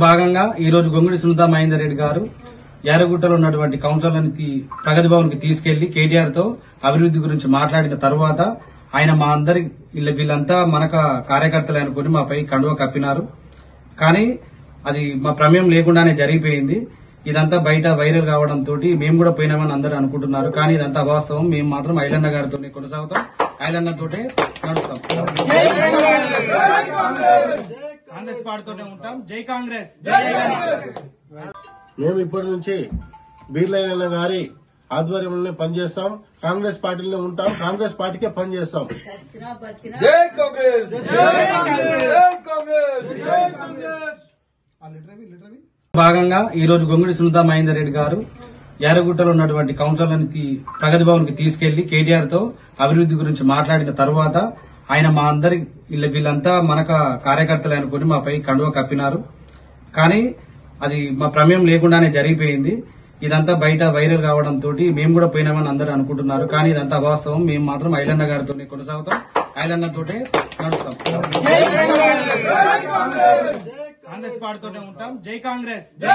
భాగంగా ఈ రోజు గొంగుడి సునీత మహేందర్ రెడ్డి గారు యారగుట్టలో ఉన్నటువంటి కౌన్సిలర్ని ప్రగతి భవన్కి తీసుకెళ్ళి కేటీఆర్తో అభివృద్ధి గురించి మాట్లాడిన తర్వాత ఆయన మా అందరి వీళ్ళ- వీళ్ళంతా మనక కార్యకర్తలు అనుకుని మాపై కండువ కప్పినారు. కానీ అది మా ప్రమేయం లేకుండానే జరిగిపోయింది. ఇదంతా బయట వైరల్ కావడంతో మేము కూడా పోయినామని అందరూ అనుకుంటున్నారు. కానీ ఇదంతా అవాస్తవం. మేము మాత్రం ఐలన్న గారితో కొనసాగుతాం. ఐలన్న తోటే నడుస్తాం. కాంగ్రెస్ పార్టీతోనే ఉంటాం. జై కాంగ్రెస్. జై మేము ఇప్పటి నుంచి బీర్లైన గారి ఆధ్వర్యంలోనే పనిచేస్తాం. కాంగ్రెస్ పార్టీలోనే ఉంటాం. కాంగ్రెస్ పార్టీకే పనిచేస్తాం. భాగంగా ఈ రోజు గొంగుడి సునీత మహేందర్ రెడ్డి గారు యారగుట్టలో ఉన్నటువంటి కౌన్సిలర్ని తీ- ప్రగతి భవన్కి తీసుకెళ్ళి కేటీఆర్తో అభివృద్ధి గురించి మాట్లాడిన తర్వాత ఆయన మా అందరి వీళ్ళ- వీళ్ళంతా మనక కార్యకర్తలు అనుకుని మాపై కండువ కప్పినారు. కానీ అది మా ప్రమేయం లేకుండానే జరిగిపోయింది. ఇదంతా బయట వైరల్ కావడంతో మేము కూడా పోయినామని అందరూ అనుకుంటున్నారు. కానీ ఇదంతా అవాస్తవం. మేము మాత్రం ఐలన్న గారితో కొనసాగుతాం. ఐలన్న తోటే నడుస్తాం. కాంగ్రెస్! పార్టీతోనే ఉంటాం. జై కాంగ్రెస్! జై